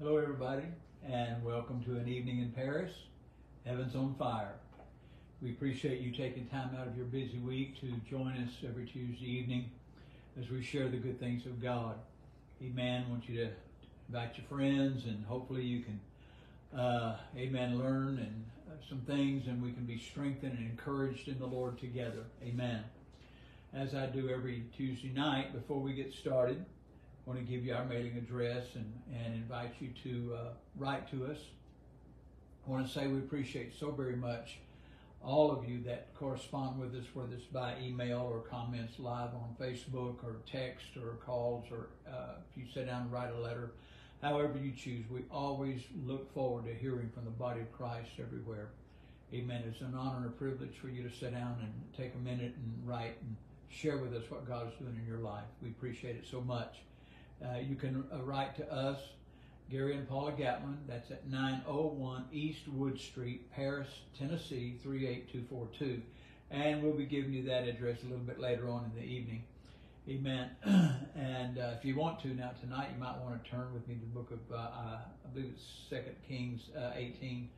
Hello, everybody, and welcome to an evening in Paris. Heaven's on fire. We appreciate you taking time out of your busy week to join us every Tuesday evening as we share the good things of God. Amen. I want you to invite your friends, and hopefully you can, uh, amen, learn and uh, some things, and we can be strengthened and encouraged in the Lord together. Amen. As I do every Tuesday night before we get started, want to give you our mailing address and, and invite you to uh, write to us. I want to say we appreciate so very much all of you that correspond with us, whether it's by email or comments live on Facebook or text or calls or uh, if you sit down and write a letter, however you choose. We always look forward to hearing from the body of Christ everywhere. Amen. It's an honor and a privilege for you to sit down and take a minute and write and share with us what God is doing in your life. We appreciate it so much. Uh, you can uh, write to us, Gary and Paula Gatlin. That's at 901 East Wood Street, Paris, Tennessee 38242. And we'll be giving you that address a little bit later on in the evening. Amen. and uh, if you want to now tonight, you might want to turn with me to the book of, uh, I believe it's Second Kings uh, 18.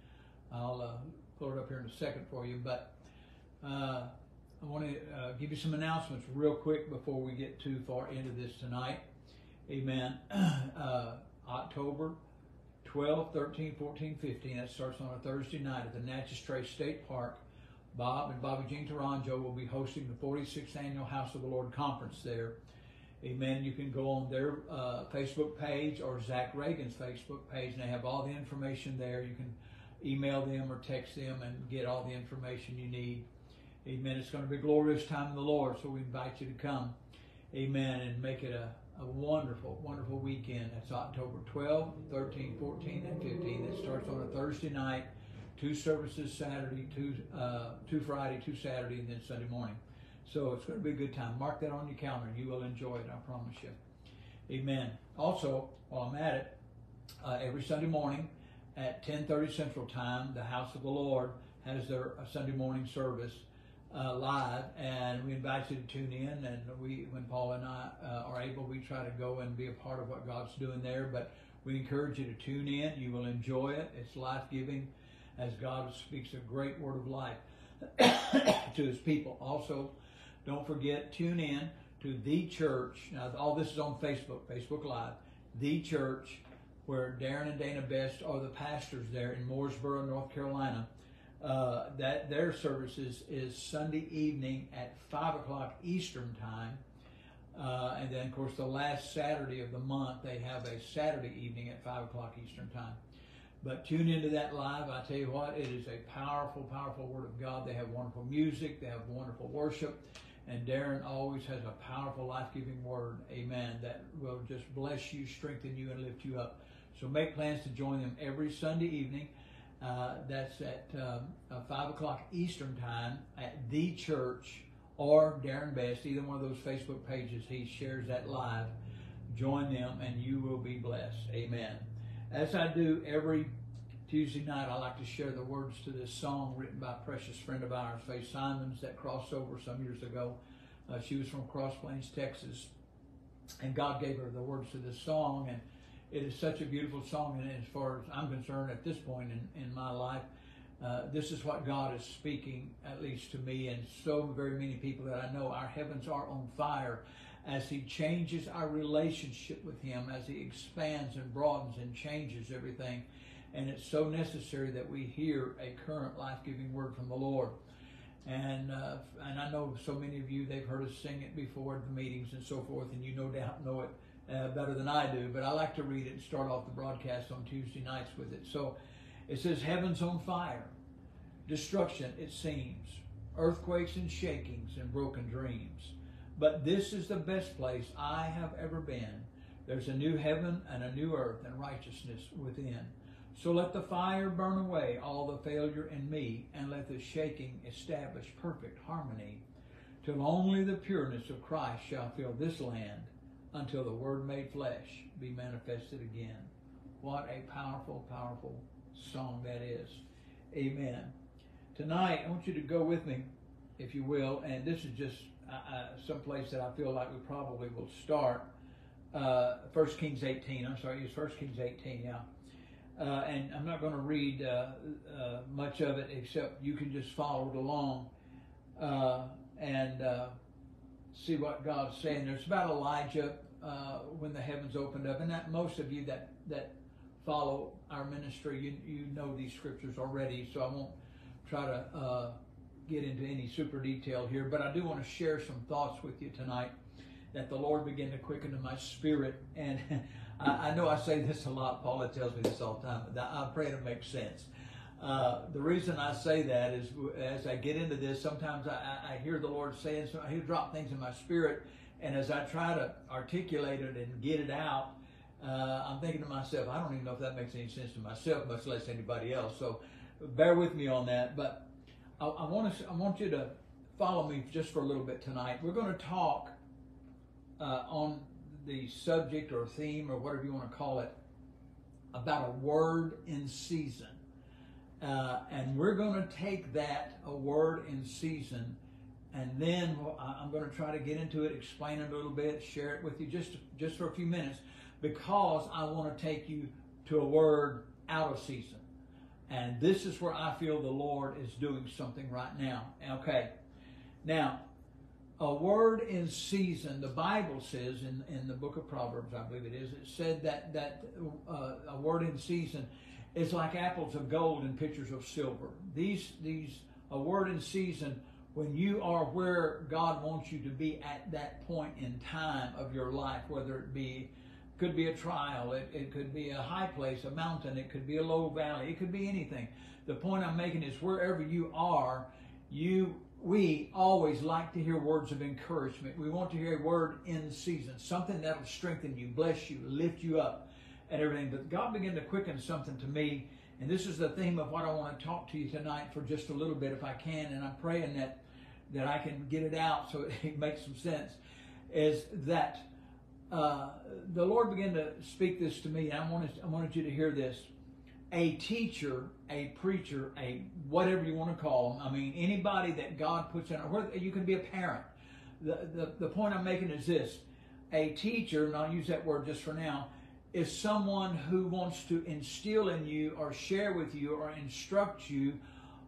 I'll uh, pull it up here in a second for you. But uh, I want to give you some announcements real quick before we get too far into this tonight. Amen. Uh, October 12, 13, 14, 15. That starts on a Thursday night at the Natchez Trace State Park. Bob and Bobby Jean Taranjo will be hosting the 46th Annual House of the Lord Conference there. Amen. You can go on their uh, Facebook page or Zach Reagan's Facebook page, and they have all the information there. You can email them or text them and get all the information you need. Amen. It's going to be a glorious time in the Lord, so we invite you to come. Amen. And make it a, a wonderful, wonderful weekend. That's October 12, 13, 14, and 15. It starts on a Thursday night, two services Saturday, two, uh, two Friday, two Saturday, and then Sunday morning. So it's going to be a good time. Mark that on your calendar. You will enjoy it, I promise you. Amen. Also, while I'm at it, uh, every Sunday morning at 10:30 Central Time, the House of the Lord has their uh, Sunday morning service uh, live, and we invite you to tune in. And we, when Paul and I uh, are able, we try to go and be a part of what God's doing there. But we encourage you to tune in. You will enjoy it. It's life giving, as God speaks a great word of life to His people. Also, don't forget tune in to the church. Now, all this is on Facebook, Facebook Live. The church, where Darren and Dana Best are the pastors there in Mooresboro, North Carolina uh, that their services is Sunday evening at five o'clock Eastern time, uh, and then of course the last Saturday of the month they have a Saturday evening at five o'clock Eastern time. But tune into that live. I tell you what, it is a powerful, powerful Word of God. They have wonderful music. They have wonderful worship. And Darren always has a powerful, life-giving word, amen, that will just bless you, strengthen you, and lift you up. So make plans to join them every Sunday evening. Uh, that's at um, uh, 5 o'clock Eastern Time at The Church or Darren Best, either one of those Facebook pages. He shares that live. Join them and you will be blessed. Amen. As I do every Tuesday night, I like to share the words to this song written by a precious friend of ours, Faith Simons, that crossed over some years ago. Uh, she was from Cross Plains, Texas, and God gave her the words to this song. And it is such a beautiful song, and as far as I'm concerned, at this point in, in my life, uh, this is what God is speaking, at least to me and so very many people that I know. Our heavens are on fire as He changes our relationship with Him, as He expands and broadens and changes everything. And it's so necessary that we hear a current life giving word from the Lord. And uh, and I know so many of you, they've heard us sing it before at the meetings and so forth, and you no doubt know it uh, better than I do, but I like to read it and start off the broadcast on Tuesday nights with it. So it says, Heaven's on fire, destruction, it seems, earthquakes and shakings and broken dreams. But this is the best place I have ever been. There's a new heaven and a new earth and righteousness within. So let the fire burn away all the failure in me, and let the shaking establish perfect harmony, till only the pureness of Christ shall fill this land until the Word made flesh be manifested again. What a powerful, powerful song that is. Amen. Tonight, I want you to go with me, if you will, and this is just uh, uh, some place that I feel like we probably will start. uh, 1 Kings 18. I'm sorry, it's 1 Kings 18, yeah. Uh, and I'm not going to read uh, uh, much of it except you can just follow it along uh, and see what God's saying. There's about Elijah uh, when the heavens opened up, and that most of you that that follow our ministry, you you know these scriptures already, so I won't try to get into any super detail here. But I do want to share some thoughts with you tonight that the Lord began to quicken in my spirit. And I, I, know I say this a lot. Paula tells me this all the time. But I pray it makes sense. Uh, the reason I say that is as I get into this, sometimes I, I hear the Lord saying, so He'll drop things in my spirit. And as I try to articulate it and get it out, uh, I'm thinking to myself, I don't even know if that makes any sense to myself, much less anybody else. So bear with me on that. But I, I want to, I want you to follow me just for a little bit tonight. We're going to talk uh, on the subject or theme or whatever you want to call it about a word in season. Uh, and we're going to take that, a word in season, and then I'm going to try to get into it, explain it a little bit, share it with you just, just for a few minutes, because I want to take you to a word out of season. And this is where I feel the Lord is doing something right now. Okay. Now, a word in season. The Bible says in, in the book of Proverbs, I believe it is, it said that, that uh, a word in season is like apples of gold and pitchers of silver. These, these, a word in season, when you are where God wants you to be at that point in time of your life, whether it be, could be a trial, it, it could be a high place, a mountain, it could be a low valley, it could be anything. The point I'm making is wherever you are, you we always like to hear words of encouragement. We want to hear a word in season, something that'll strengthen you, bless you, lift you up, and everything. But God began to quicken something to me, and this is the theme of what I want to talk to you tonight for just a little bit, if I can. And I'm praying that that I can get it out so it makes some sense. Is that uh, the Lord began to speak this to me, and I wanted I wanted you to hear this a teacher, a preacher, a whatever you want to call them. I mean, anybody that God puts in, or you can be a parent. The, the, the point I'm making is this a teacher, and I'll use that word just for now, is someone who wants to instill in you or share with you or instruct you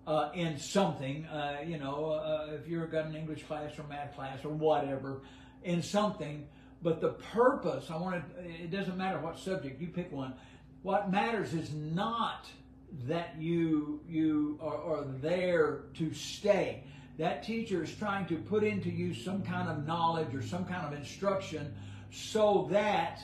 uh, in something. Uh, you know, uh, if you've got an English class or math class or whatever, in something. But the purpose, I want to, it doesn't matter what subject, you pick one what matters is not that you you are, are there to stay. That teacher is trying to put into you some kind of knowledge or some kind of instruction so that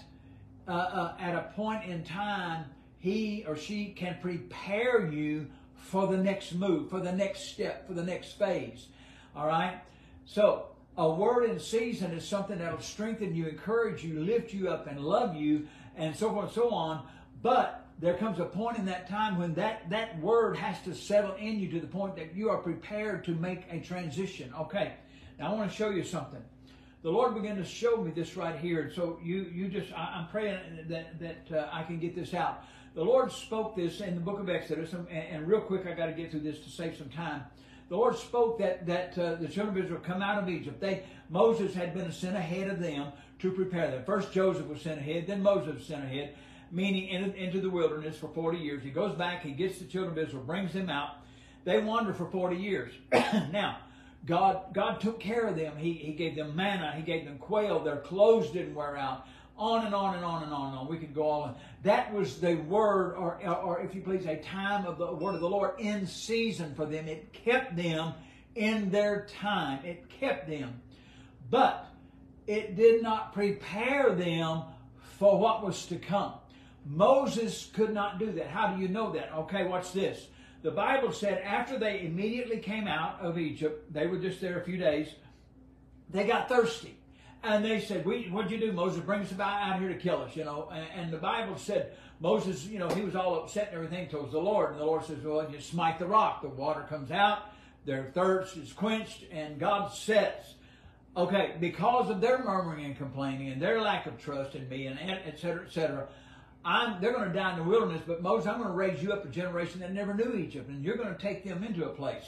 uh, uh, at a point in time he or she can prepare you for the next move, for the next step, for the next phase. All right? So, a word in season is something that will strengthen you, encourage you, lift you up, and love you, and so forth and so on. But there comes a point in that time when that, that word has to settle in you to the point that you are prepared to make a transition. Okay, now I want to show you something. The Lord began to show me this right here. And so you, you just, I, am praying that, that uh, I can get this out. The Lord spoke this in the book of Exodus, and, and real quick, I got to get through this to save some time. The Lord spoke that, that uh, the children of Israel come out of Egypt. They, Moses had been sent ahead of them to prepare them. First Joseph was sent ahead, then Moses was sent ahead meaning in, into the wilderness for 40 years. He goes back, he gets the children of Israel, brings them out. They wander for 40 years. now, God, God took care of them. He, he gave them manna. He gave them quail. Their clothes didn't wear out. On and on and on and on and on. We could go on. That was the word, or, or if you please, a time of the word of the Lord in season for them. It kept them in their time. It kept them. But it did not prepare them for what was to come. Moses could not do that. How do you know that? Okay, watch this. The Bible said after they immediately came out of Egypt, they were just there a few days, they got thirsty. And they said, we, What'd you do, Moses? Bring us about out here to kill us, you know. And, and, the Bible said, Moses, you know, he was all upset and everything towards the Lord. And the Lord says, Well, you smite the rock. The water comes out, their thirst is quenched, and God says, Okay, because of their murmuring and complaining and their lack of trust in me, and et cetera, et cetera, I'm, they're going to die in the wilderness, but Moses, I'm going to raise you up a generation that never knew Egypt, and you're going to take them into a place.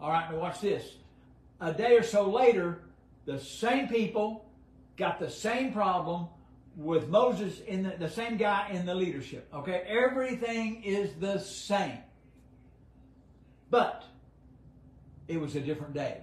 All right, now watch this. A day or so later, the same people got the same problem, with Moses in the, the same guy in the leadership. Okay, everything is the same. But it was a different day.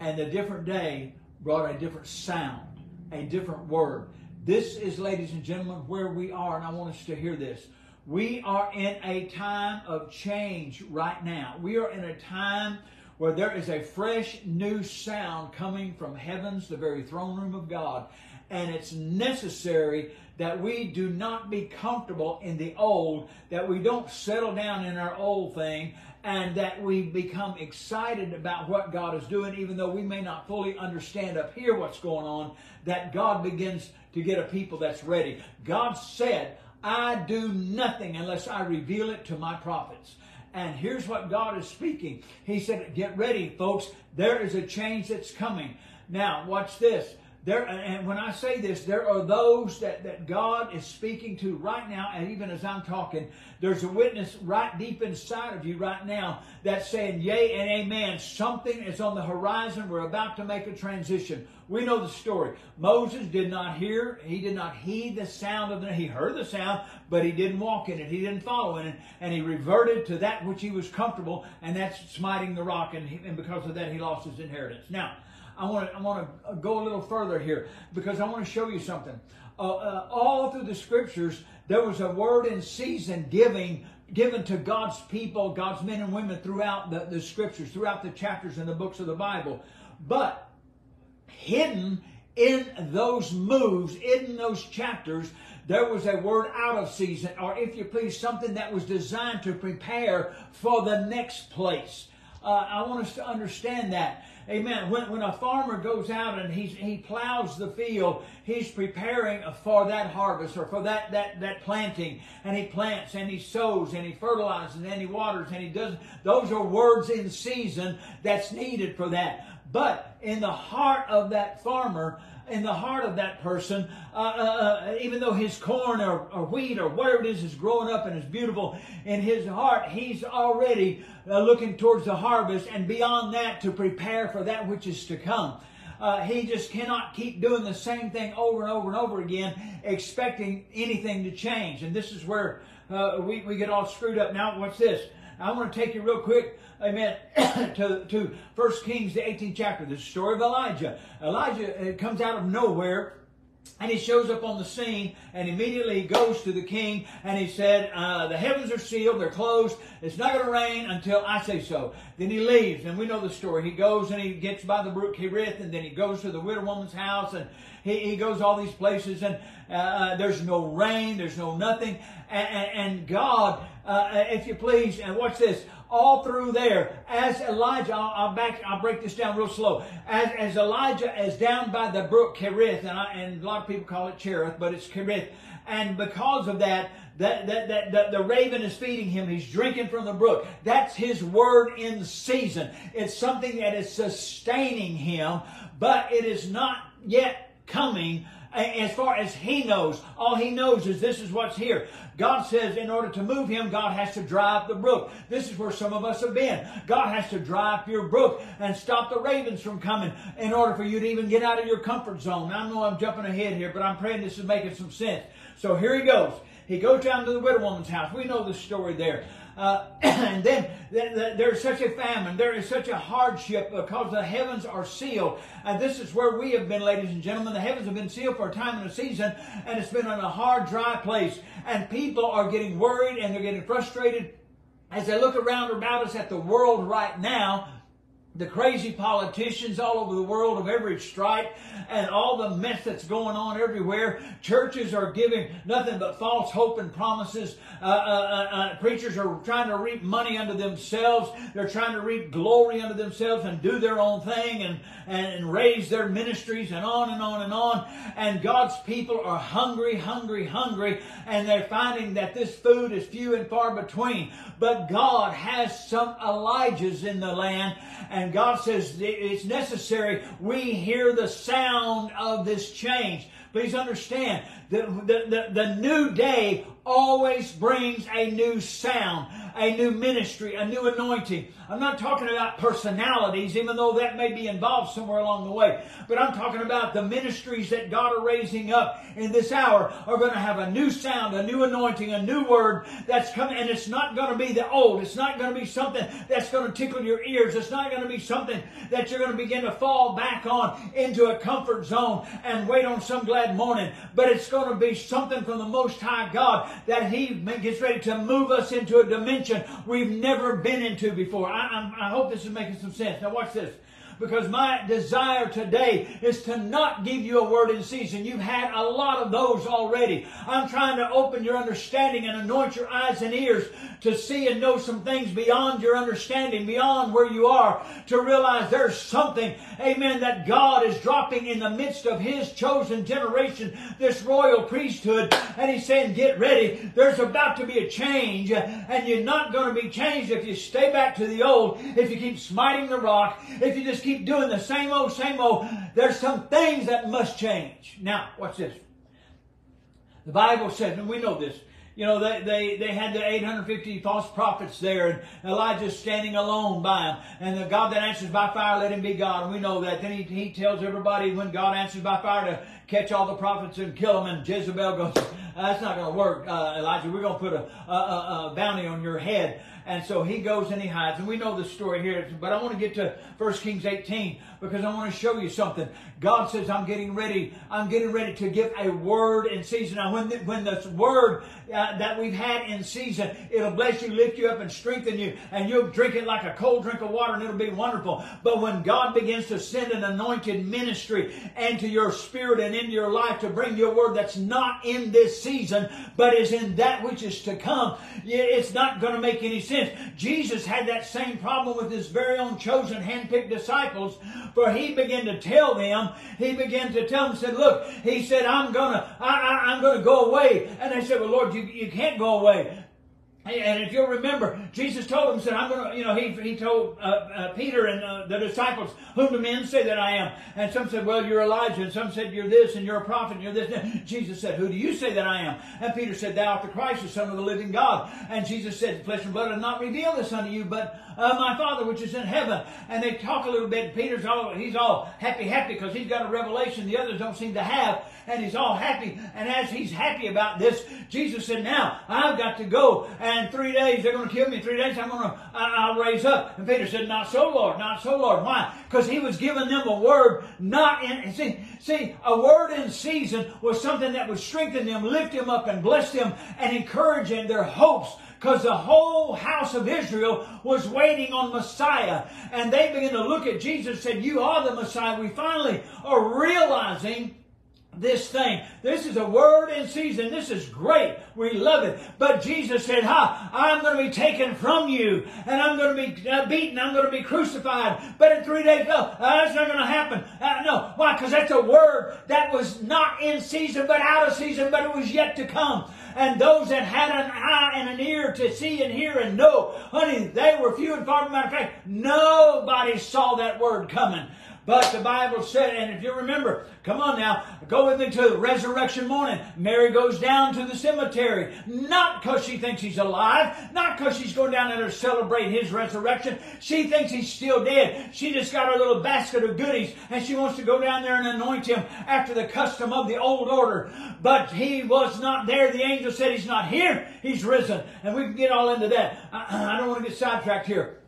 And the different day brought a different sound, a different word. This is, ladies and gentlemen, where we are, and I want us to hear this. We are in a time of change right now. We are in a time where there is a fresh new sound coming from heavens, the very throne room of God. And it's necessary that we do not be comfortable in the old, that we don't settle down in our old thing, and that we become excited about what God is doing, even though we may not fully understand up here what's going on, that God begins to get a people that's ready. God said, I do nothing unless I reveal it to my prophets. And here's what God is speaking. He said, Get ready, folks. There is a change that's coming. Now, watch this. There, and when I say this, there are those that, that God is speaking to right now, and even as I'm talking, there's a witness right deep inside of you right now that's saying, Yea and Amen. Something is on the horizon. We're about to make a transition. We know the story. Moses did not hear, he did not heed the sound of the, he heard the sound, but he didn't walk in it. He didn't follow in it. And he reverted to that which he was comfortable, and that's smiting the rock. And, he, and because of that, he lost his inheritance. Now, I want to I want to go a little further here because I want to show you something. Uh, uh, all through the scriptures, there was a word in season giving given to God's people, God's men and women throughout the, the scriptures, throughout the chapters and the books of the Bible. But hidden in those moves, in those chapters, there was a word out of season, or if you please, something that was designed to prepare for the next place. Uh, I want us to understand that. Amen. When, when a farmer goes out and he's, he plows the field, he's preparing for that harvest or for that, that, that planting. And he plants and he sows and he fertilizes and he waters and he does. Those are words in season that's needed for that. But in the heart of that farmer, in the heart of that person, uh, uh, uh, even though his corn or, or, wheat or whatever it is is growing up and is beautiful, in his heart, he's already uh, looking towards the harvest and beyond that to prepare for that which is to come. Uh, he just cannot keep doing the same thing over and over and over again, expecting anything to change. And this is where uh, we, we get all screwed up. Now, what's this? I want to take you real quick amen, to, to 1 Kings, the 18th chapter, the story of Elijah. Elijah comes out of nowhere. And he shows up on the scene and immediately goes to the king and he said, uh, the heavens are sealed, they're closed, it's not going to rain until I say so. Then he leaves and we know the story. He goes and he gets by the brook Cherith and then he goes to the widow woman's house and he, he goes all these places and uh, uh there's no rain, there's no nothing. And, and, God, uh, if you please, and watch this, all through there as Elijah, I'll, I'll, back, I'll break this down real slow. As, as Elijah is down by the brook Cherith, and, I, and a lot of people call it Cherith, but it's Cherith. And because of that, that, that, that, that, the raven is feeding him. He's drinking from the brook. That's his word in season. It's something that is sustaining him, but it is not yet coming as far as he knows. All he knows is this is what's here. God says in order to move him, God has to drive the brook. This is where some of us have been. God has to drive your brook and stop the ravens from coming in order for you to even get out of your comfort zone. I know I'm jumping ahead here, but I'm praying this is making some sense. So here he goes. He goes down to the widow woman's house. We know the story there. Uh, and then there's such a famine, there is such a hardship because the heavens are sealed. And this is where we have been, ladies and gentlemen. The heavens have been sealed for a time and a season, and it's been in a hard, dry place. And people are getting worried and they're getting frustrated as they look around about us at the world right now the crazy politicians all over the world of every stripe and all the mess that's going on everywhere. Churches are giving nothing but false hope and promises. Uh, uh, uh, uh, preachers are trying to reap money unto themselves. They're trying to reap glory unto themselves and do their own thing and, and raise their ministries and on and on and on. And God's people are hungry, hungry, hungry, and they're finding that this food is few and far between. But God has some Elijahs in the land and God says it's necessary we hear the sound of this change. Please understand that the, the, the new day always brings a new sound. A new ministry, a new anointing. I'm not talking about personalities, even though that may be involved somewhere along the way. But I'm talking about the ministries that God are raising up in this hour are going to have a new sound, a new anointing, a new word that's coming. And it's not going to be the old. It's not going to be something that's going to tickle your ears. It's not going to be something that you're going to begin to fall back on into a comfort zone and wait on some glad morning. But it's going to be something from the Most High God that He gets ready to move us into a dimension we've never been into before. I, I, I hope this is making some sense. Now watch this because my desire today is to not give you a word in season. You've had a lot of those already. I'm trying to open your understanding and anoint your eyes and ears to see and know some things beyond your understanding, beyond where you are, to realize there's something, amen, that God is dropping in the midst of His chosen generation, this royal priesthood. And He's saying, get ready. There's about to be a change, and you're not going to be changed if you stay back to the old, if you keep smiting the rock, if you just keep doing the same old, same old. There's some things that must change. Now, watch this. The Bible says, and we know this, you know, they, they, they had the 850 false prophets there, and Elijah's standing alone by them. And the God that answers by fire, let him be God. And we know that. Then he, he tells everybody when God answers by fire to catch all the prophets and kill them. And Jezebel goes, that's not going to work, uh, Elijah. We're going to put a, a, a bounty on your head. And so he goes and he hides. And we know the story here. But I want to get to 1 Kings 18 because I want to show you something. God says, I'm getting ready. I'm getting ready to give a word in season. Now, when, the, when this word uh, that we've had in season, it'll bless you, lift you up, and strengthen you. And you'll drink it like a cold drink of water and it'll be wonderful. But when God begins to send an anointed ministry into your spirit and into your life to bring you a word that's not in this season, but is in that which is to come, it's not going to make any sense. Jesus had that same problem with his very own chosen handpicked disciples for he began to tell them, he began to tell them, said, look, he said, I'm gonna, I, I, I'm gonna go away. And they said, well, Lord, you, you can't go away. And if you'll remember, Jesus told him, said, I'm going to, you know, he, he told uh, uh, Peter and uh, the disciples, whom do men say that I am? And some said, well, you're Elijah. And some said, you're this and you're a prophet and you're this. Jesus said, who do you say that I am? And Peter said, thou art the Christ, the Son of the living God. And Jesus said, flesh and blood have not revealed this unto you, but uh, my Father which is in heaven. And they talk a little bit. Peter's all, he's all happy, happy because he's got a revelation the others don't seem to have. And he's all happy. And as he's happy about this, Jesus said, now I've got to go. And three days, they're going to kill me. Three days, I'm going to, I'll raise up. And Peter said, not so, Lord, not so, Lord. Why? Because he was giving them a word not in, see, see, a word in season was something that would strengthen them, lift them up and bless them and encourage them, their hopes because the whole house of Israel was waiting on Messiah. And they began to look at Jesus and said, You are the Messiah. We finally are realizing this thing. This is a word in season. This is great. We love it. But Jesus said, Ha, I'm going to be taken from you and I'm going to be uh, beaten. I'm going to be crucified. But in three days, no, uh, that's not going to happen. Uh, no. Why? Because that's a word that was not in season, but out of season, but it was yet to come. And those that had an eye and an ear to see and hear and know, honey, they were few and far. Matter of fact, nobody saw that word coming. But the Bible said, and if you remember, come on now, go with me to resurrection morning. Mary goes down to the cemetery, not because she thinks he's alive, not because she's going down there to celebrate his resurrection. She thinks he's still dead. She just got her little basket of goodies, and she wants to go down there and anoint him after the custom of the old order. But he was not there. The angel said he's not here. He's risen. And we can get all into that. I, I don't want to get sidetracked here.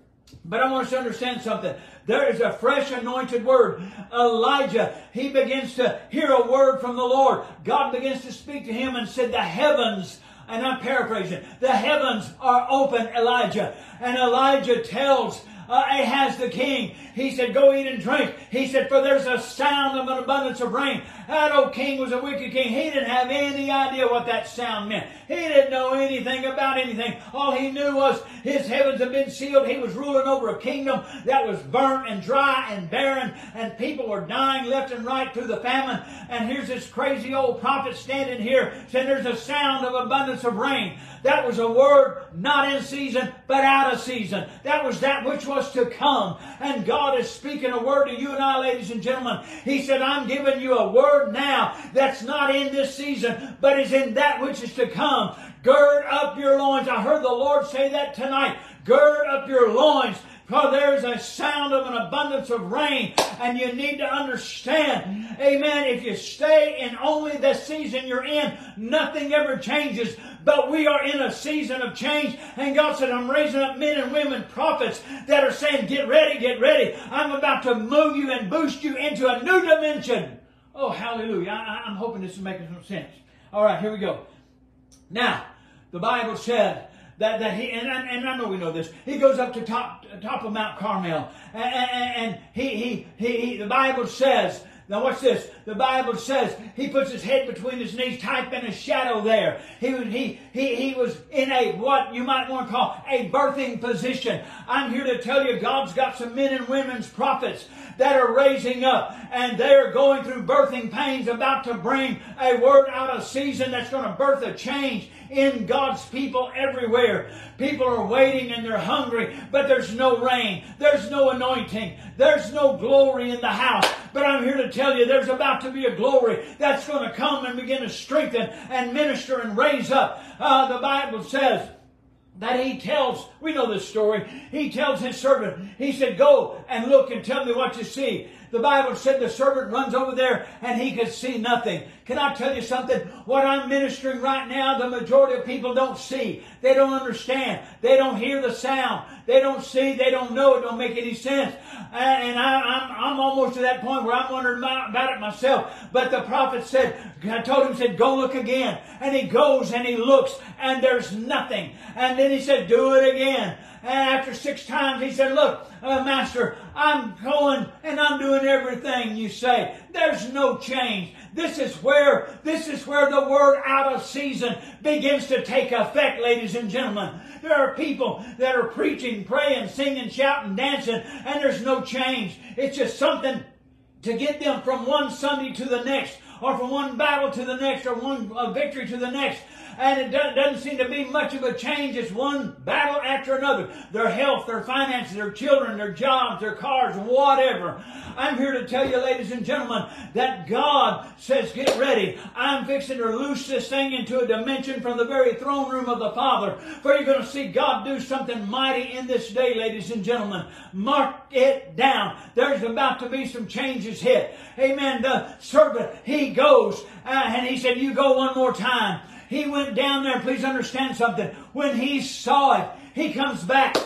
But I want us to understand something. There is a fresh anointed word. Elijah, he begins to hear a word from the Lord. God begins to speak to him and said, the heavens, and I'm paraphrasing, the heavens are open, Elijah. And Elijah tells uh, Ahaz the king. He said, Go eat and drink. He said, For there's a sound of an abundance of rain. That old king was a wicked king. He didn't have any idea what that sound meant. He didn't know anything about anything. All he knew was his heavens had been sealed. He was ruling over a kingdom that was burnt and dry and barren, and people were dying left and right through the famine. And here's this crazy old prophet standing here saying there's a sound of abundance of rain. That was a word not in season, but out of season. That was that which was to come. And God is speaking a word to you and I, ladies and gentlemen. He said, I'm giving you a word now that's not in this season, but is in that which is to come. Gird up your loins. I heard the Lord say that tonight. Gird up your loins. For there's a sound of an abundance of rain, and you need to understand, amen, if you stay in only the season you're in, nothing ever changes. But we are in a season of change, and God said, I'm raising up men and women, prophets, that are saying, Get ready, get ready. I'm about to move you and boost you into a new dimension. Oh, hallelujah. I, am hoping this is making some sense. All right, here we go. Now, the Bible said, that, that he and, and I know we know this. He goes up to top top of Mount Carmel, and, and, and he, he, he he the Bible says now watch this. The Bible says he puts his head between his knees, type in a shadow there. He he, he, he was in a, what you might want to call a birthing position. I'm here to tell you God's got some men and women's prophets that are raising up and they're going through birthing pains about to bring a word out of season that's going to birth a change in God's people everywhere. People are waiting and they're hungry, but there's no rain. There's no anointing. There's no glory in the house. But I'm here to tell you there's about to be a glory that's going to come and begin to strengthen and minister and raise up. Uh, the Bible says, that he tells, we know this story, he tells his servant, he said, Go and look and tell me what you see. The Bible said the servant runs over there and he could see nothing. Can I tell you something? What I'm ministering right now, the majority of people don't see. They don't understand. They don't hear the sound. They don't see. They don't know. It don't make any sense. And I, am almost to that point where I'm wondering about it myself. But the prophet said, I told him, said, go look again. And he goes and he looks and there's nothing. And then he said, do it again. And after six times, he said, Look, uh, Master, I'm going and I'm doing everything you say. There's no change. This is where, this is where the word out of season begins to take effect, ladies and gentlemen. There are people that are preaching, praying, singing, shouting, dancing, and there's no change. It's just something to get them from one Sunday to the next, or from one battle to the next, or one victory to the next and it doesn't seem to be much of a change. It's one battle after another. Their health, their finances, their children, their jobs, their cars, whatever. I'm here to tell you, ladies and gentlemen, that God says, get ready. I'm fixing to loose this thing into a dimension from the very throne room of the Father. For you're going to see God do something mighty in this day, ladies and gentlemen. Mark it down. There's about to be some changes hit. Amen. The servant, he goes, uh, and he said, you go one more time. He went down there, please understand something. When he saw it, he comes back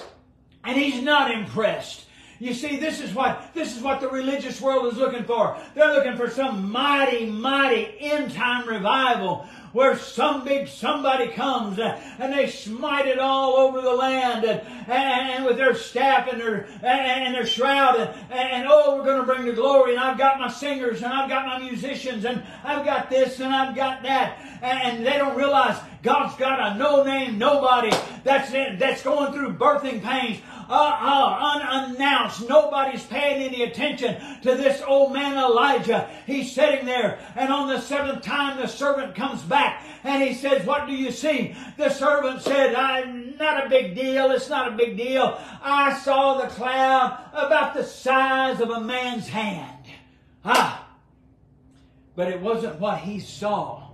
and he's not impressed. You see, this is what this is what the religious world is looking for. They're looking for some mighty, mighty end time revival where some big somebody comes uh, and they smite it all over the land and, and, and with their staff and their and, and their shroud and, and oh we're going to bring the glory and I've got my singers and I've got my musicians and I've got this and I've got that and, and they don't realize God's got a no name nobody that's that's going through birthing pains uh, uh, unannounced. Nobody's paying any attention to this old man Elijah. He's sitting there, and on the seventh time, the servant comes back and he says, What do you see? The servant said, I'm not a big deal. It's not a big deal. I saw the cloud about the size of a man's hand. Ah. But it wasn't what he saw.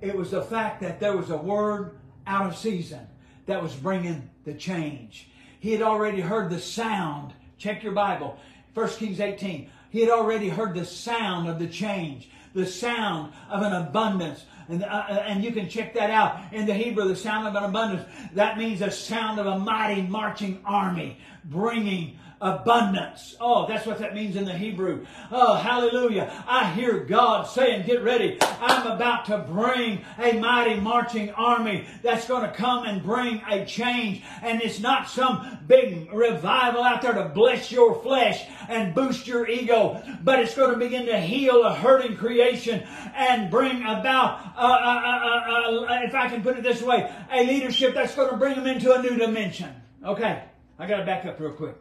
It was the fact that there was a word out of season that was bringing the change. He had already heard the sound. Check your Bible. 1 Kings 18. He had already heard the sound of the change, the sound of an abundance. And, uh, uh and you can check that out in the Hebrew, the sound of an abundance. That means the sound of a mighty marching army bringing abundance. Oh, that's what that means in the Hebrew. Oh, hallelujah. I hear God saying, get ready. I'm about to bring a mighty marching army that's going to come and bring a change. And it's not some big revival out there to bless your flesh and boost your ego, but it's going to begin to heal a hurting creation and bring about, uh, uh, uh, if I can put it this way, a leadership that's going to bring them into a new dimension. Okay, I got to back up real quick.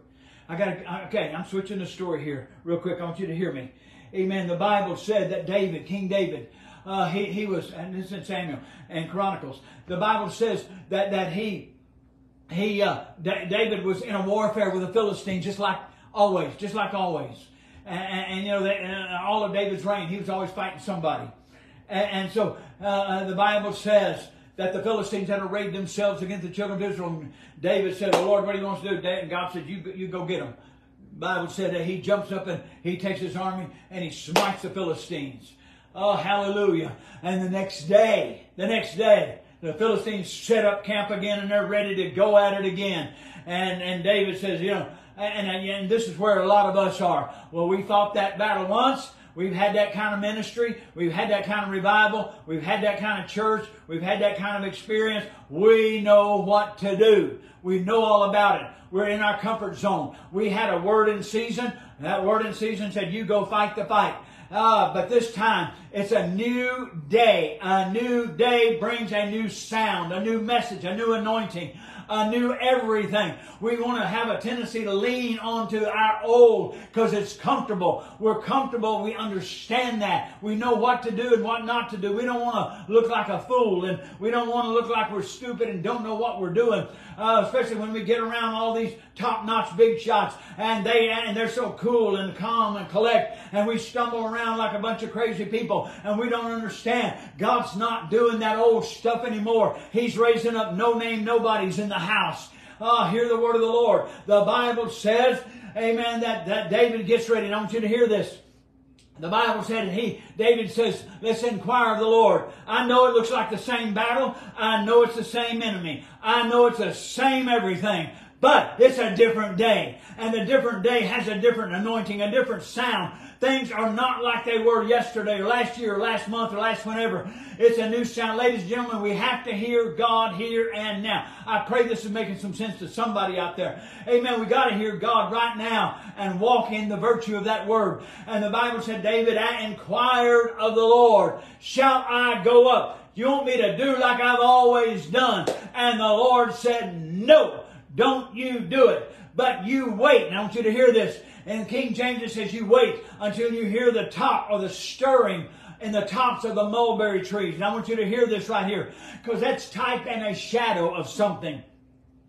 I got okay, I'm switching the story here real quick. I want you to hear me. Amen. The Bible said that David, King David, uh, he, he was, and this is in Samuel and Chronicles, the Bible says that, that he, he uh, D- David was in a warfare with the Philistines, just like always, just like always. And, and, and you know, they, all of David's reign, he was always fighting somebody. And, and so uh, the Bible says that the Philistines had arrayed themselves against the children of Israel. And David said, "The Lord, what do you want to do?" And God said, "You you go get them." Bible said that he jumps up and he takes his army and he smites the Philistines. Oh, hallelujah. And the next day, the next day, the Philistines set up camp again and they're ready to go at it again. And, and David says, you know, and, and, and this is where a lot of us are. Well, we fought that battle once. We've had that kind of ministry. We've had that kind of revival. We've had that kind of church. We've had that kind of experience. We know what to do. We know all about it. We're in our comfort zone. We had a word in season. That word in season said, you go fight the fight. Uh, but this time, it's a new day. A new day brings a new sound, a new message, a new anointing, a new everything. We want to have a tendency to lean onto our old because it's comfortable. We're comfortable. We understand that. We know what to do and what not to do. We don't want to look like a fool and we don't want to look like we're stupid and don't know what we're doing. Uh, especially when we get around all these top-notch big shots and they and they're so cool and calm and collect and we stumble around like a bunch of crazy people and we don't understand. God's not doing that old stuff anymore. He's raising up no-name nobodies in the house. Ah, hear the word of the Lord. The Bible says, amen, that, that David gets ready. I want you to hear this. The Bible said, he, David says, let's inquire of the Lord. I know it looks like the same battle. I know it's the same enemy. I know it's the same everything. But it's a different day. And the different day has a different anointing, a different sound. Things are not like they were yesterday or last year or last month or last whenever. It's a new sound. Ladies and gentlemen, we have to hear God here and now. I pray this is making some sense to somebody out there. Amen. We got to hear God right now and walk in the virtue of that word. And the Bible said, David, I inquired of the Lord, shall I go up? You want me to do like I've always done? And the Lord said, no, don't you do it. But you wait. And I want you to hear this. And King James says you wait until you hear the top or the stirring in the tops of the mulberry trees. And I want you to hear this right here because that's type and a shadow of something.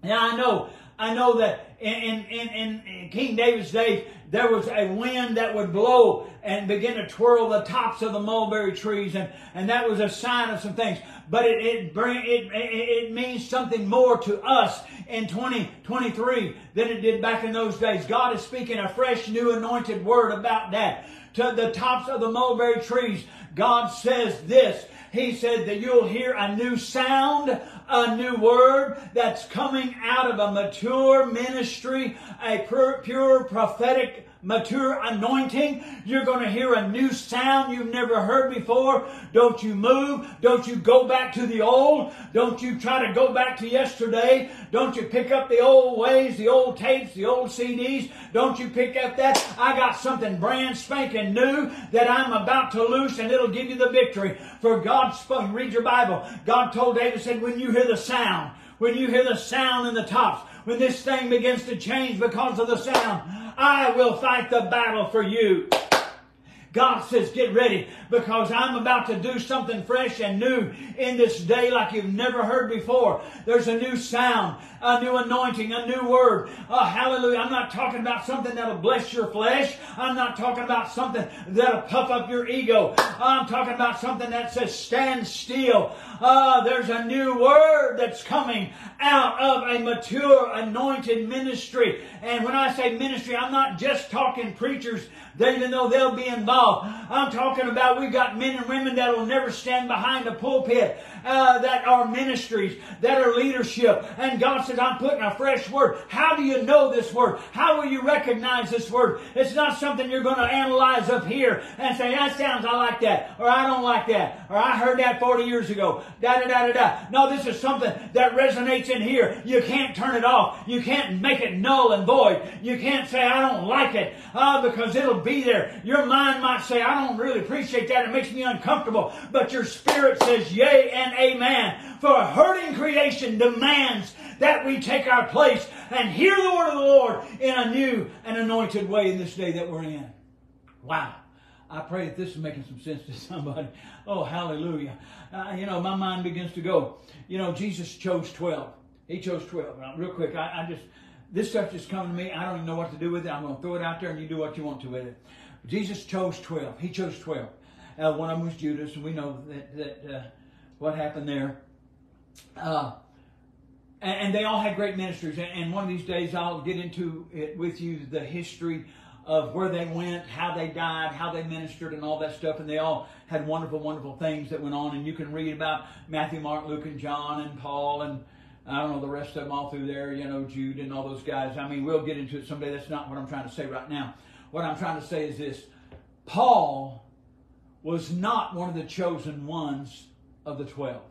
Now I know, I know that in, in, in, in King David's days, there was a wind that would blow and begin to twirl the tops of the mulberry trees, and, and that was a sign of some things. But it, it, bring, it, it, it means something more to us in 2023 than it did back in those days. God is speaking a fresh, new anointed word about that. To the tops of the mulberry trees, God says this. He said that you'll hear a new sound, a new word that's coming out of a mature ministry, a pure, prophetic mature anointing. You're going to hear a new sound you've never heard before. Don't you move. Don't you go back to the old. Don't you try to go back to yesterday. Don't you pick up the old ways, the old tapes, the old CDs. Don't you pick up that. I got something brand spanking new that I'm about to loose and it'll give you the victory. For God spoke. Read your Bible. God told David, said, when you hear the sound, when you hear the sound in the tops, when this thing begins to change because of the sound, I will fight the battle for you. God says, get ready because I'm about to do something fresh and new in this day like you've never heard before. There's a new sound, a new anointing, a new word. Oh, hallelujah. I'm not talking about something that'll bless your flesh. I'm not talking about something that'll puff up your ego. I'm talking about something that says stand still. Uh, there's a new word that's coming out of a mature anointed ministry. And when I say ministry, I'm not just talking preachers even though they'll be involved. I'm talking about we've got men and women that will never stand behind a pulpit, uh, that are ministries, that are leadership. And God says, I'm putting a fresh word. How do you know this word? How will you recognize this word? It's not something you're going to analyze up here and say, that sounds, I like that, or I don't like that, or I heard that 40 years ago. Da da da da da. No, this is something that resonates in here. You can't turn it off. You can't make it null and void. You can't say, I don't like it, uh, because it'll be there. Your mind might say, I don't really appreciate that. It makes me uncomfortable. But your spirit says, yea and amen. For a hurting creation demands that we take our place and hear the word of the Lord in a new and anointed way in this day that we're in. Wow. I pray that this is making some sense to somebody. Oh, hallelujah. Uh, you know, my mind begins to go. You know, Jesus chose 12. He chose 12. Now, real quick, I, I just, this stuff just coming to me. I don't even know what to do with it. I'm going to throw it out there and you do what you want to with it. Jesus chose 12. He chose 12. Uh, one of them was Judas, and we know that, that uh, what happened there. Uh, and, they all had great ministries. And, and one of these days, I'll get into it with you the history of where they went, how they died, how they ministered, and all that stuff. And they all had wonderful, wonderful things that went on. And you can read about Matthew, Mark, Luke, and John, and Paul, and I don't know the rest of them all through there, you know, Jude and all those guys. I mean, we'll get into it someday. That's not what I'm trying to say right now. What I'm trying to say is this Paul was not one of the chosen ones of the twelve.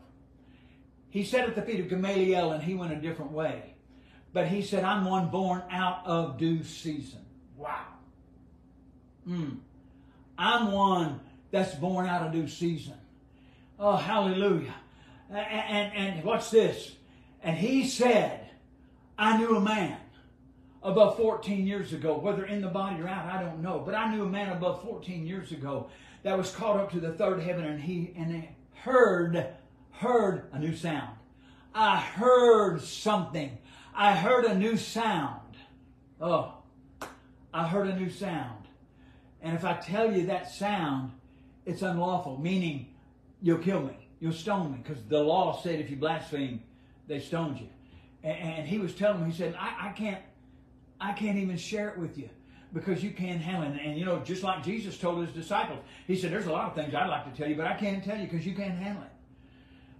He sat at the feet of Gamaliel and he went a different way. But he said, I'm one born out of due season. Wow. Mm. I'm one that's born out of due season. Oh, hallelujah. And, and, and what's this? And he said, I knew a man above 14 years ago, whether in the body or out, I don't know. But I knew a man above 14 years ago that was caught up to the third heaven and he and he heard, heard a new sound. I heard something. I heard a new sound. Oh, I heard a new sound. And if I tell you that sound, it's unlawful, meaning you'll kill me. You'll stone me. Because the law said if you blaspheme, they stoned you. And, he was telling me, he said, I, I can't, I can't even share it with you because you can't handle it. And you know, just like Jesus told his disciples, he said, There's a lot of things I'd like to tell you, but I can't tell you because you can't handle it.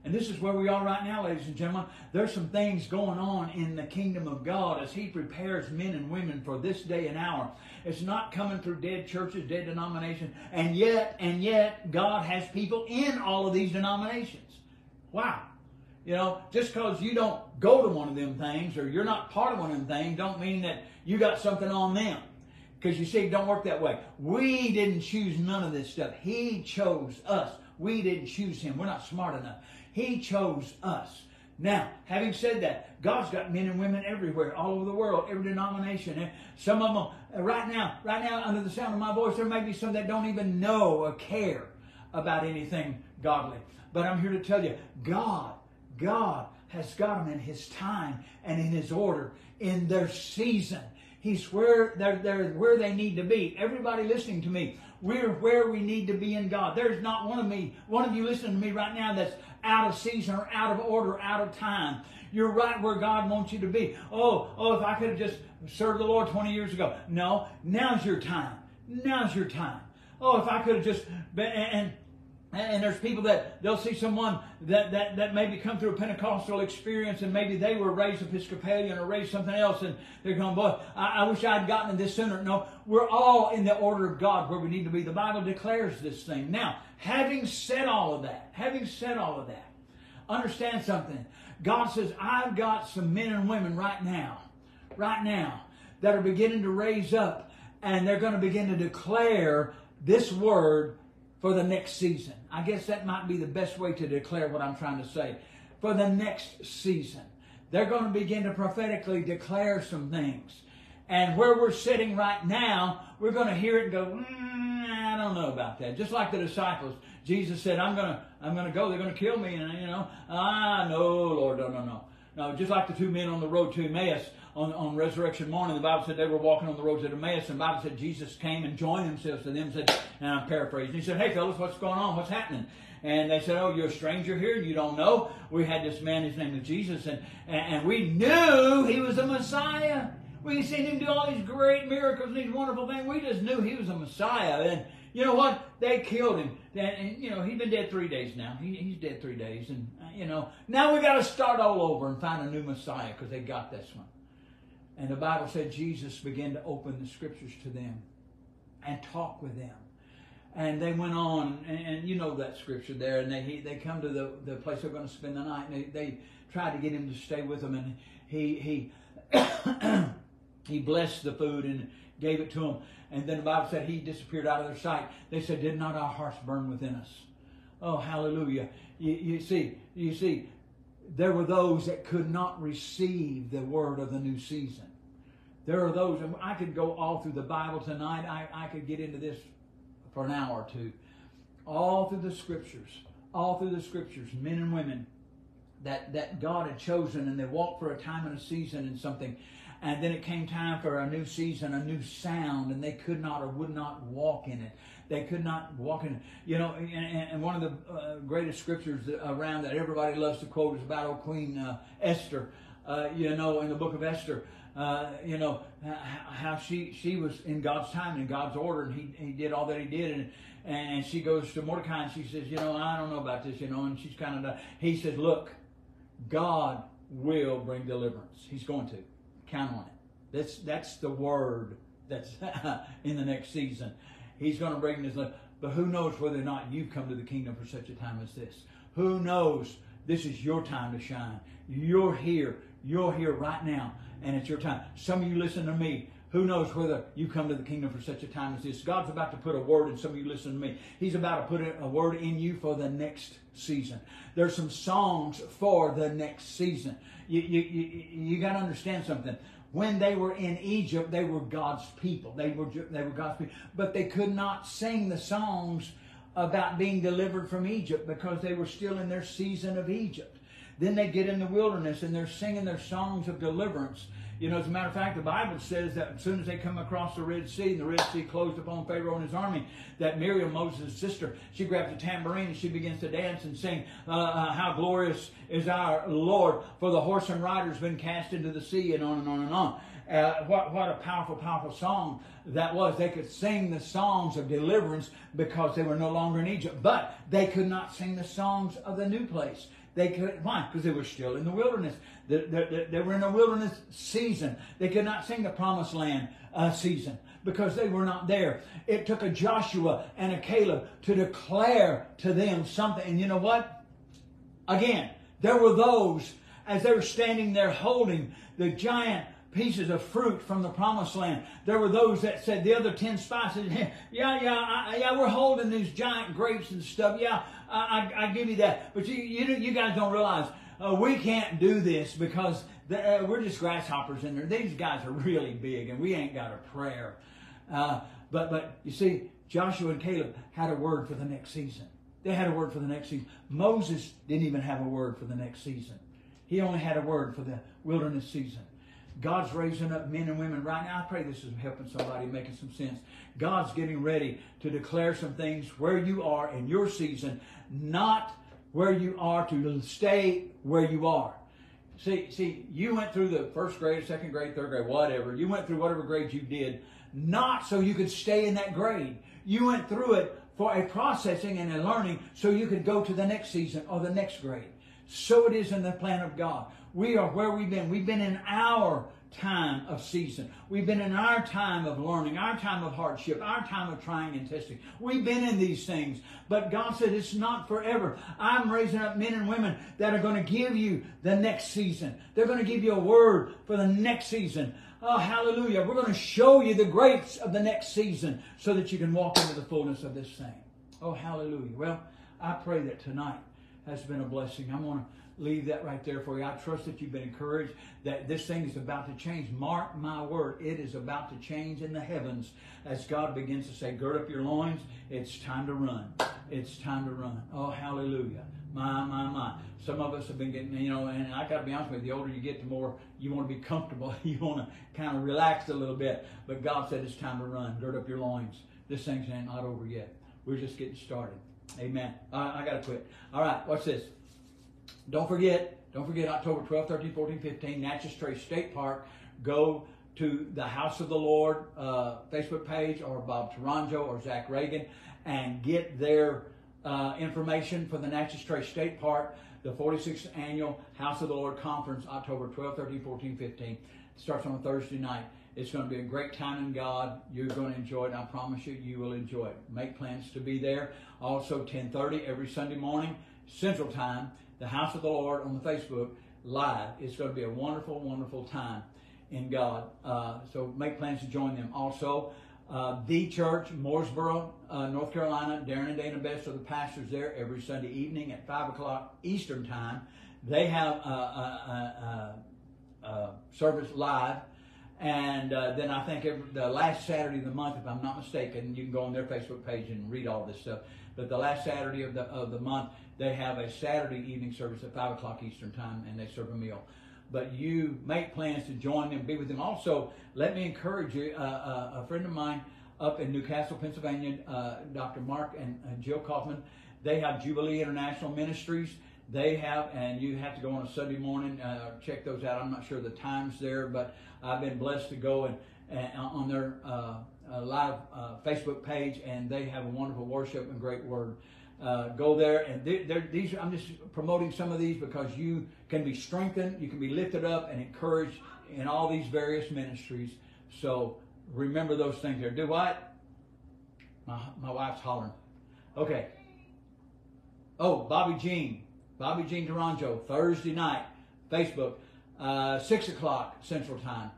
And this is where we are right now, ladies and gentlemen. There's some things going on in the kingdom of God as He prepares men and women for this day and hour. It's not coming through dead churches, dead denominations, and yet, and yet, God has people in all of these denominations. Wow. You know, just because you don't go to one of them things or you're not part of one of them things, don't mean that you got something on them. Because you see, it don't work that way. We didn't choose none of this stuff. He chose us. We didn't choose him. We're not smart enough. He chose us. Now, having said that, God's got men and women everywhere, all over the world, every denomination. And some of them, uh, right now, right now, under the sound of my voice, there may be some that don't even know or care about anything godly. But I'm here to tell you, God God has got them in His time and in His order, in their season. He's where they're, they're where they need to be. Everybody listening to me, we're where we need to be in God. There's not one of me, one of you listening to me right now that's out of season or out of order, out of time. You're right where God wants you to be. Oh, oh, if I could have just served the Lord 20 years ago. No, now's your time. Now's your time. Oh, if I could have just been, and and there's people that they'll see someone that, that, that maybe come through a Pentecostal experience and maybe they were raised Episcopalian or raised something else and they're going, boy, I, I wish I'd gotten in this sooner. No, we're all in the order of God where we need to be. The Bible declares this thing. Now, having said all of that, having said all of that, understand something. God says, I've got some men and women right now, right now, that are beginning to raise up and they're going to begin to declare this word for the next season. I guess that might be the best way to declare what I'm trying to say. For the next season. They're going to begin to prophetically declare some things. And where we're sitting right now, we're going to hear it and go, mm, I don't know about that. Just like the disciples, Jesus said, I'm going to, I'm going to go. They're going to kill me. And, you know, ah, no, Lord, no, no, no. No, just like the two men on the road to Emmaus, on, on resurrection morning, the Bible said they were walking on the road to Emmaus, and the Bible said Jesus came and joined himself to them and said, and I'm paraphrasing, he said, hey fellas, what's going on? What's happening? And they said, oh, you're a stranger here and you don't know. We had this man, his name is Jesus, and, and, and we knew he was the Messiah. We seen him do all these great miracles and these wonderful things. We just knew he was a Messiah. And you know what? They killed him. And, you know, he's been dead three days now. He, he's dead three days. And, uh, you know, now we got to start all over and find a new Messiah because they got this one. And the Bible said Jesus began to open the scriptures to them and talk with them. And they went on, and, and you know that scripture there, and they he, they come to the, the place they're going to spend the night, and they, they tried to get him to stay with them, and he he he blessed the food and gave it to them. And then the Bible said he disappeared out of their sight. They said, "Did not our hearts burn within us?" Oh, hallelujah! You, you see, you see, there were those that could not receive the word of the new season. There are those, and I could go all through the Bible tonight. I, I could get into this for an hour or two. All through the scriptures, all through the scriptures, men and women that, that God had chosen and they walked for a time and a season and something. And then it came time for a new season, a new sound, and they could not or would not walk in it. They could not walk in it. You know, and, and one of the uh, greatest scriptures around that everybody loves to quote is about old Queen uh, Esther. Uh, you know, in the book of Esther, uh, you know how she she was in God's time and God's order, and he he did all that he did, and and she goes to Mordecai and she says, you know, I don't know about this, you know, and she's kind of he says, look, God will bring deliverance. He's going to count on it. That's that's the word that's in the next season. He's going to bring this, but who knows whether or not you've come to the kingdom for such a time as this? Who knows? This is your time to shine. You're here. You're here right now, and it's your time. Some of you listen to me. Who knows whether you come to the kingdom for such a time as this? God's about to put a word in some of you listen to me. He's about to put a word in you for the next season. There's some songs for the next season. You, you, you, you got to understand something. When they were in Egypt, they were God's people. They were, they were God's people. But they could not sing the songs about being delivered from Egypt because they were still in their season of Egypt. Then they get in the wilderness and they're singing their songs of deliverance. You know, as a matter of fact, the Bible says that as soon as they come across the Red Sea and the Red Sea closed upon Pharaoh and his army, that Miriam, Moses' sister, she grabs a tambourine and she begins to dance and sing, uh, uh, How glorious is our Lord, for the horse and rider's been cast into the sea, and on and on and on. Uh, what, what a powerful, powerful song that was. They could sing the songs of deliverance because they were no longer in Egypt, but they could not sing the songs of the new place. They could, why? Because they were still in the wilderness. They, they, they, were in a wilderness season. They could not sing the promised land uh, season because they were not there. It took a Joshua and a Caleb to declare to them something. And you know what? Again, there were those as they were standing there holding the giant pieces of fruit from the promised land. There were those that said the other 10 spices, yeah, yeah, I, yeah, we're holding these giant grapes and stuff. Yeah, I, I, I give you that. But you, you, you guys don't realize uh, we can't do this because the, uh, we're just grasshoppers in there. These guys are really big and we ain't got a prayer. Uh, but, but you see, Joshua and Caleb had a word for the next season. They had a word for the next season. Moses didn't even have a word for the next season. He only had a word for the wilderness season. God's raising up men and women right now. I pray this is helping somebody, making some sense. God's getting ready to declare some things where you are in your season, not where you are to stay where you are. See, see, you went through the first grade, second grade, third grade, whatever. You went through whatever grade you did, not so you could stay in that grade. You went through it for a processing and a learning so you could go to the next season or the next grade. So it is in the plan of God. We are where we've been. We've been in our time of season. We've been in our time of learning, our time of hardship, our time of trying and testing. We've been in these things. But God said it's not forever. I'm raising up men and women that are going to give you the next season. They're going to give you a word for the next season. Oh, hallelujah. We're going to show you the grapes of the next season so that you can walk into the fullness of this thing. Oh, hallelujah. Well, I pray that tonight has been a blessing. I'm going to leave that right there for you. I trust that you've been encouraged that this thing is about to change. Mark my word, it is about to change in the heavens as God begins to say, Gird up your loins, it's time to run. It's time to run. Oh, hallelujah. My, my, my. Some of us have been getting, you know, and I got to be honest with you, the older you get, the more you want to be comfortable. you want to kind of relax a little bit. But God said it's time to run. Gird up your loins. This thing's not over yet. We're just getting started. Amen. I got to quit. All right, watch this? Don't forget, don't forget October 12, 13, 14, 15, Natchez Trace State Park. Go to the House of the Lord uh, Facebook page or Bob Toronjo or Zach Reagan and get their uh, information for the Natchez Trace State Park, the 46th annual House of the Lord Conference, October 12, 13, 14, 15. It starts on a Thursday night. It's going to be a great time in God. You're going to enjoy it. I promise you, you will enjoy it. Make plans to be there. Also, 10:30 every Sunday morning, Central Time the House of the Lord on the Facebook live. It's going to be a wonderful, wonderful time in God. Uh, so make plans to join them. Also, uh, the church, Mooresboro, uh, North Carolina, Darren and Dana Best are the pastors there every Sunday evening at 5 o'clock Eastern Time. They have a, a, a, a service live And uh, then I think every, the last Saturday of the month, if I'm not mistaken, you can go on their Facebook page and read all this stuff. But the last Saturday of the of the month, they have a Saturday evening service at five o'clock Eastern time, and they serve a meal. But you make plans to join them, be with them. Also, let me encourage you. Uh, uh, a friend of mine up in New Castle, Pennsylvania, uh, Dr. Mark and Jill Kaufman, they have Jubilee International Ministries. They have, and you have to go on a Sunday morning, uh, check those out. I'm not sure the times there, but I've been blessed to go and, and on their uh, uh, live uh, Facebook page, and they have a wonderful worship and great word. Uh, go there, and they, these. I'm just promoting some of these because you can be strengthened, you can be lifted up and encouraged in all these various ministries. So remember those things there. Do what? My, my wife's hollering. Okay. Oh, Bobby Jean. Bobby Jean Toronjo, Thursday night, Facebook, uh, 6 o'clock Central Time.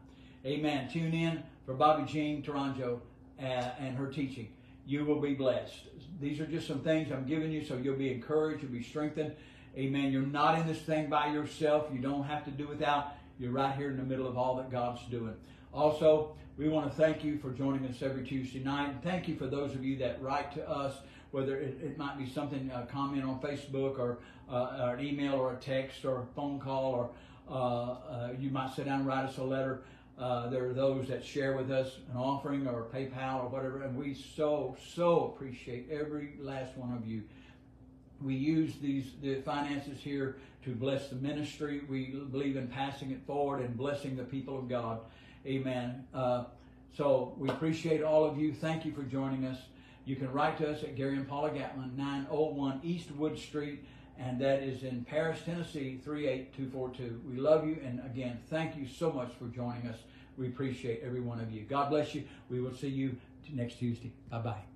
Amen. Tune in for Bobby Jean Toronjo uh, and her teaching. You will be blessed. These are just some things I'm giving you so you'll be encouraged, you'll be strengthened. Amen. You're not in this thing by yourself. You don't have to do without. You're right here in the middle of all that God's doing. Also, we want to thank you for joining us every Tuesday night. And thank you for those of you that write to us, whether it, it might be something, a comment on Facebook or, uh, or, an email or a text or a phone call, or uh, uh, you might sit down and write us a letter. Uh, there are those that share with us an offering or PayPal or whatever, and we so, so appreciate every last one of you. We use these the finances here to bless the ministry. We believe in passing it forward and blessing the people of God. Amen. Uh, so we appreciate all of you. Thank you for joining us. You can write to us at Gary and Paula Gatlin, 901 East Wood Street, and that is in Paris, Tennessee, 38242. We love you, and again, thank you so much for joining us. We appreciate every one of you. God bless you. We will see you next Tuesday. Bye bye.